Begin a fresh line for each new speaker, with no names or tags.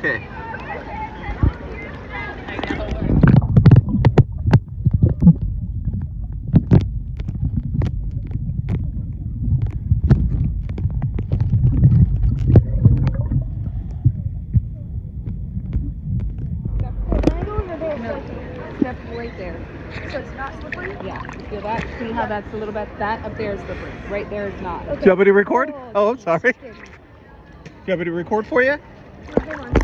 Okay.
Right there.
So it's not slippery?
Yeah. You feel that? See how that's a little bit, that up there is slippery. Right there is not.
Do you want me to record? Oh, I'm sorry. Do you want me to record for you?
We're